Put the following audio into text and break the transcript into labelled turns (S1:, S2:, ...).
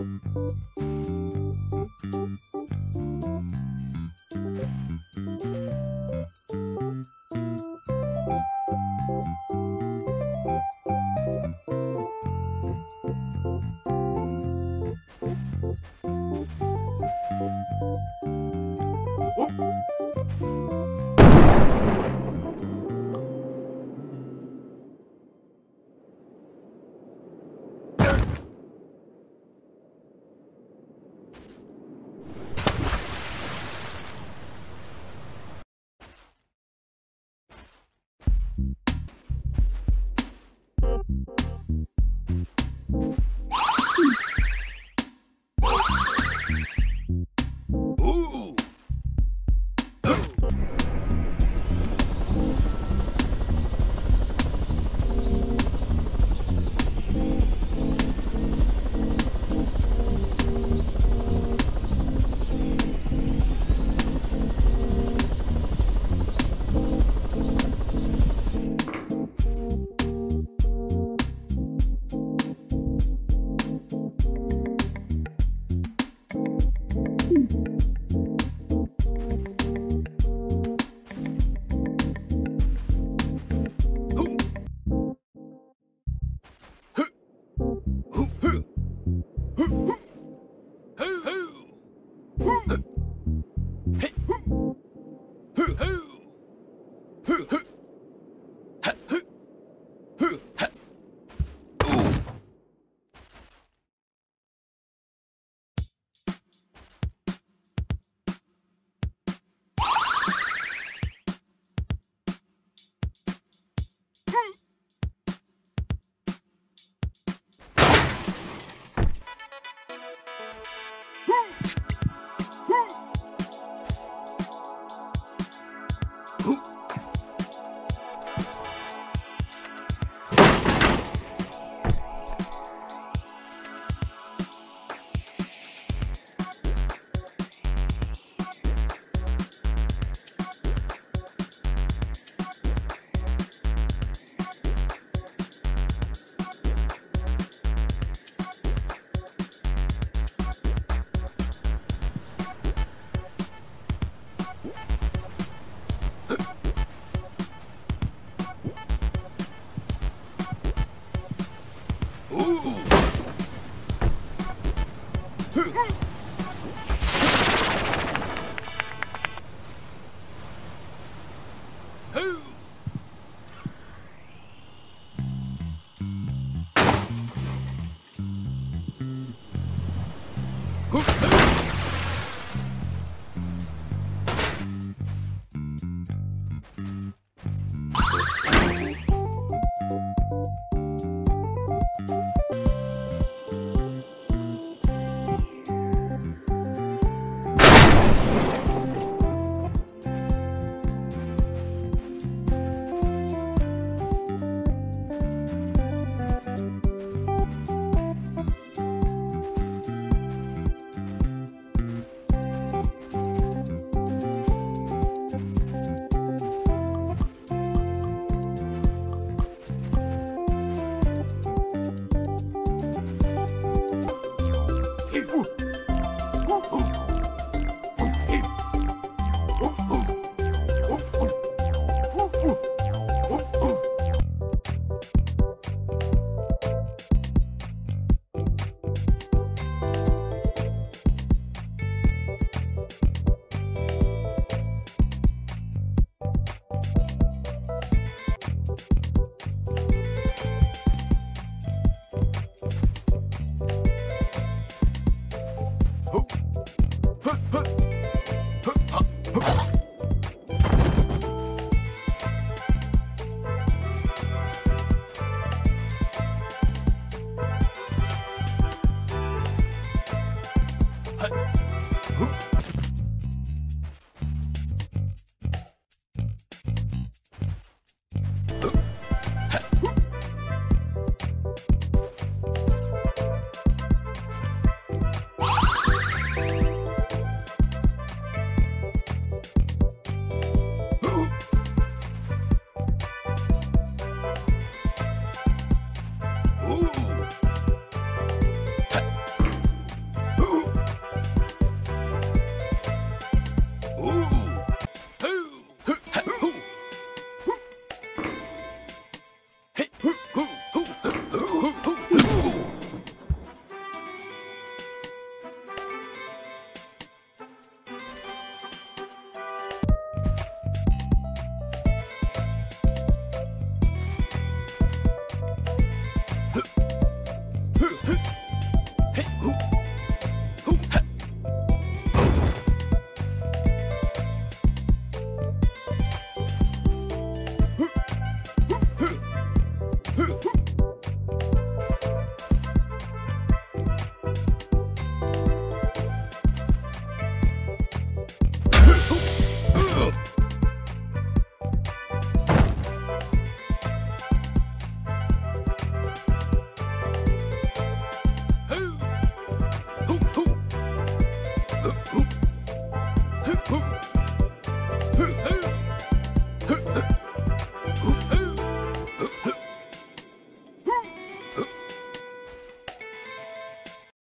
S1: Thank you.
S2: thank you Who? Whoop. Uh,